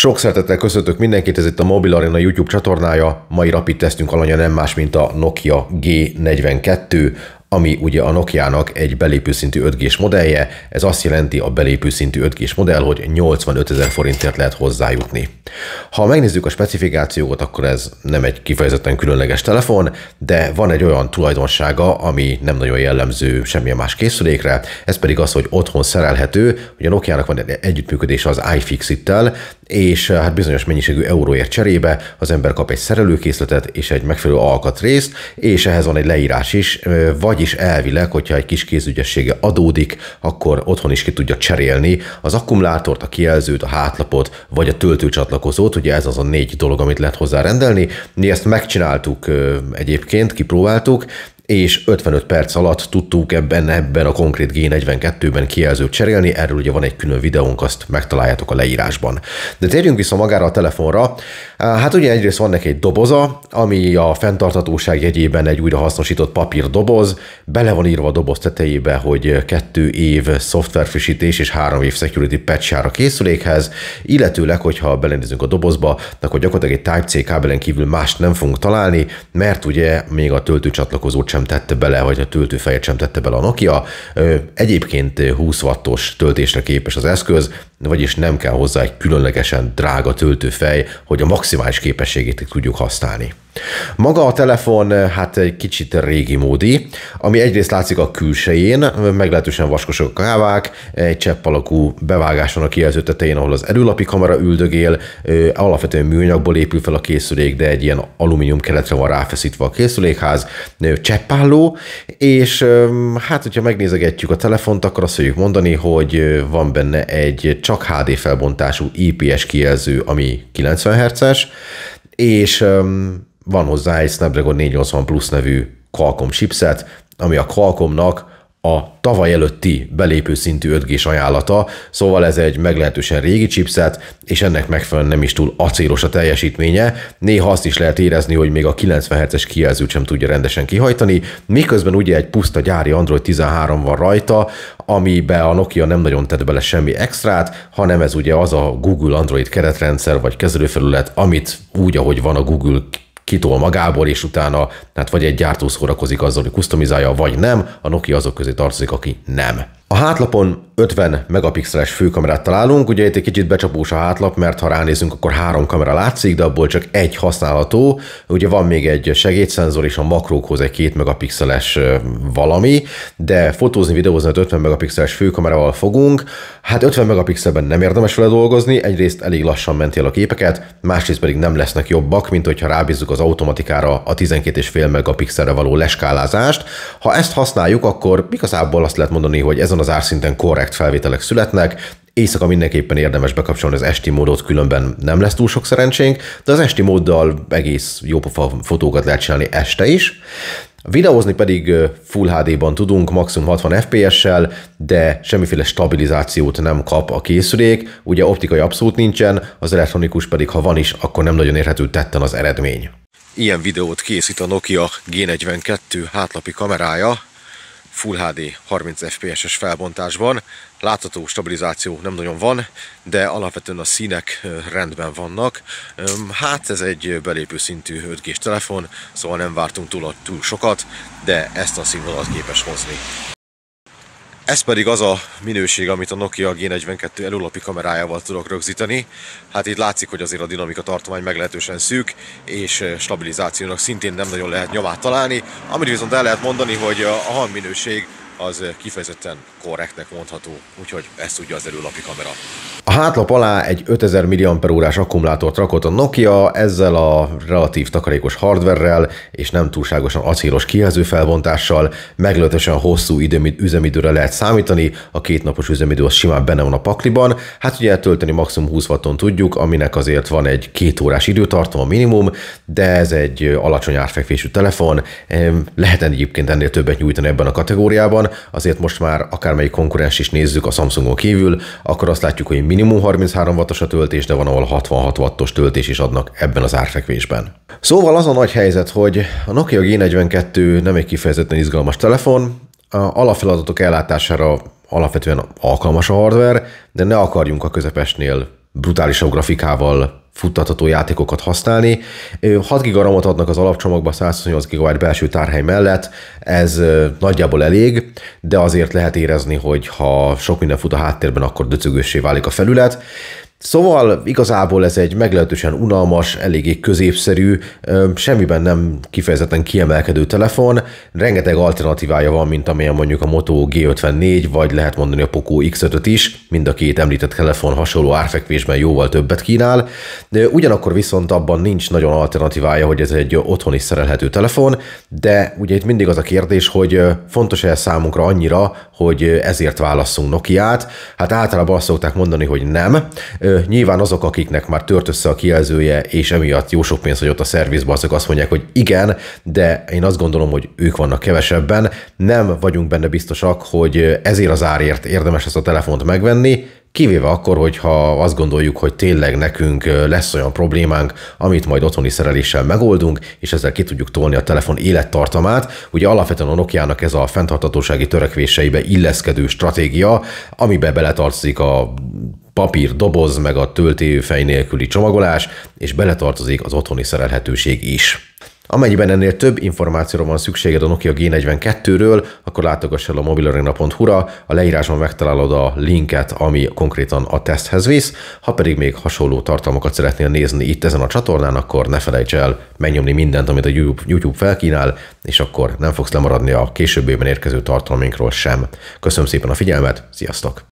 Sok szeretettel köszöntök mindenkit, ez itt a Mobil Arena YouTube csatornája. Mai rapid tesztünk alanya nem más, mint a Nokia G42, ami ugye a Nokia-nak egy belépő szintű 5G-s modellje. Ez azt jelenti a belépő szintű 5G-s modell, hogy 85 ezer forintért lehet hozzájutni. Ha megnézzük a specifikációt, akkor ez nem egy kifejezetten különleges telefon, de van egy olyan tulajdonsága, ami nem nagyon jellemző semmilyen más készülékre, ez pedig az, hogy otthon szerelhető, hogy a Nokia-nak van egy együttműködés az iFixit-tel, és hát bizonyos mennyiségű euróért cserébe az ember kap egy szerelőkészletet és egy megfelelő alkatrészt, és ehhez van egy leírás is, vagyis elvileg, hogyha egy kis kézügyessége adódik, akkor otthon is ki tudja cserélni az akkumulátort, a kijelzőt, a hátlapot, vagy a töltőcsatlakozót, ugye ez az a négy dolog, amit lehet hozzá rendelni. Mi ezt megcsináltuk egyébként, kipróbáltuk, és 55 perc alatt tudtuk ebben, ebben a konkrét G42-ben kijelzőt cserélni, erről ugye van egy külön videónk, azt megtaláljátok a leírásban. De térjünk vissza magára a telefonra. Hát ugye egyrészt van neki egy doboza, ami a fenntartatóság jegyében egy újrahasznosított papír doboz, bele van írva a doboz tetejébe, hogy kettő év szoftverfrissítés és három év security patch jár a készülékhez, illetőleg, hogyha belenézünk a dobozba, akkor gyakorlatilag egy Type-C kábelen kívül mást nem fogunk találni, mert ugye még a töltőcsatlakozót sem tette bele, vagy a töltőfejet sem tette bele a Nokia. Egyébként 20 wattos töltésre képes az eszköz, vagyis nem kell hozzá egy különlegesen drága töltőfej, hogy a maximális képességét tudjuk használni. Maga a telefon hát egy kicsit régi módi, ami egyrészt látszik a külsején, meglehetősen vaskosok a kávák, egy csepp alakú van a kijelző tetején, ahol az előlapi kamera üldögél, alapvetően műanyagból épül fel a készülék, de egy ilyen alumínium keretre van ráfeszítve a készülékház, cseppálló, és hát, hogyha megnézegetjük a telefont, akkor azt fogjuk mondani, hogy van benne egy csak HD felbontású IPS kijelző, ami 90 Hz-es, és van hozzá egy Snapdragon 480 Plus nevű Qualcomm chipset, ami a Qualcommnak a tavaly előtti belépő szintű 5G-s ajánlata, szóval ez egy meglehetősen régi chipset, és ennek megfelelően nem is túl acélos a teljesítménye. Néha azt is lehet érezni, hogy még a 90 Hz-es kijelzőt sem tudja rendesen kihajtani, miközben ugye egy puszta gyári Android 13 van rajta, amibe a Nokia nem nagyon tett bele semmi extrát, hanem ez ugye az a Google Android keretrendszer vagy kezelőfelület, amit úgy, ahogy van a Google kitol magából, és utána hát vagy egy gyártó szórakozik azzal, hogy customizálja, vagy nem, a Nokia azok közé tartozik, aki nem. A hátlapon 50 megapixeles főkamerát találunk, ugye itt egy kicsit becsapós a hátlap, mert ha ránézünk, akkor három kamera látszik, de abból csak egy használható. Ugye van még egy segédszenzor és a makrókhoz egy két megapixeles valami, de fotózni, videózni 50 megapixeles főkamerával fogunk. Hát 50 megapixelben nem érdemes vele dolgozni, egyrészt elég lassan menti el a képeket, másrészt pedig nem lesznek jobbak, mint hogyha rábízzuk az automatikára a 12,5 megapixelre való leskálázást. Ha ezt használjuk, akkor igazából azt lehet mondani, hogy ezen az árszinten korrekt felvételek születnek, Éjszaka mindenképpen érdemes bekapcsolni az esti módot, különben nem lesz túl sok szerencsénk, de az esti móddal egész jópofa fotókat lehet csinálni este is. Videózni pedig Full HD-ban tudunk, maximum 60 FPS-sel, de semmiféle stabilizációt nem kap a készülék, ugye optikai abszolút nincsen, az elektronikus pedig ha van is, akkor nem nagyon érhető tetten az eredmény. Ilyen videót készít a Nokia G42 hátlapi kamerája, Full HD 30 FPS-es felbontásban. Látható stabilizáció nem nagyon van, de alapvetően a színek rendben vannak. Hát ez egy belépő szintű 5 g telefon, szóval nem vártunk túl, túl sokat, de ezt a színvonalat képes hozni. Ez pedig az a minőség, amit a Nokia G42 előlapi kamerájával tudok rögzíteni. Hát itt látszik, hogy azért a dinamika tartomány meglehetősen szűk, és stabilizációnak szintén nem nagyon lehet nyomát találni. Amit viszont el lehet mondani, hogy a hangminőség az kifejezetten korrektnek mondható, úgyhogy ezt tudja az előlapi kamera. A hátlap alá egy 5000 mAh akkumulátort rakott a Nokia, ezzel a relatív takarékos hardverrel és nem túlságosan acélos kijelző felbontással meglehetősen hosszú üzemidőre lehet számítani, a két napos üzemidő az simán benne van a pakliban, hát ugye eltölteni maximum 20 watton tudjuk, aminek azért van egy két órás időtartama minimum, de ez egy alacsony árfekvésű telefon, lehet egyébként ennél többet nyújtani ebben a kategóriában, azért most már akármelyik konkurens is nézzük a Samsungon kívül, akkor azt látjuk, hogy minimum 33 wattos a töltés, de van ahol 66 wattos töltés is adnak ebben az árfekvésben. Szóval az a nagy helyzet, hogy a Nokia G42 nem egy kifejezetten izgalmas telefon, a alapfeladatok ellátására alapvetően alkalmas a hardware, de ne akarjunk a közepesnél brutálisabb grafikával futtatható játékokat használni. 6 GB RAM-ot adnak az alapcsomagba 128 GB belső tárhely mellett, ez nagyjából elég, de azért lehet érezni, hogy ha sok minden fut a háttérben, akkor döcögőssé válik a felület. Szóval igazából ez egy meglehetősen unalmas, eléggé középszerű, semmiben nem kifejezetten kiemelkedő telefon, rengeteg alternatívája van, mint amilyen mondjuk a Moto G54, vagy lehet mondani a Poco X5 is, mind a két említett telefon hasonló árfekvésben jóval többet kínál, de ugyanakkor viszont abban nincs nagyon alternatívája, hogy ez egy otthon is szerelhető telefon, de ugye itt mindig az a kérdés, hogy fontos-e számunkra annyira, hogy ezért válasszunk Nokiát. Hát általában azt szokták mondani, hogy nem. Nyilván azok, akiknek már tört össze a kijelzője, és emiatt jó sok pénz hagyott a szervizbe, azok azt mondják, hogy igen, de én azt gondolom, hogy ők vannak kevesebben. Nem vagyunk benne biztosak, hogy ezért az árért érdemes ezt a telefont megvenni, Kivéve akkor, hogyha azt gondoljuk, hogy tényleg nekünk lesz olyan problémánk, amit majd otthoni szereléssel megoldunk, és ezzel ki tudjuk tolni a telefon élettartamát. Ugye alapvetően a Nokia-nak ez a fenntartatósági törekvéseibe illeszkedő stratégia, amiben beletartozik a papír, doboz, meg a töltőfej nélküli csomagolás, és beletartozik az otthoni szerelhetőség is. Amennyiben ennél több információra van szükséged a Nokia G42-ről, akkor látogass el a mobilarena.hu-ra, a leírásban megtalálod a linket, ami konkrétan a teszthez visz. Ha pedig még hasonló tartalmakat szeretnél nézni itt ezen a csatornán, akkor ne felejts el megnyomni mindent, amit a YouTube felkínál, és akkor nem fogsz lemaradni a későbbiben érkező tartalminkról sem. Köszönöm szépen a figyelmet, sziasztok!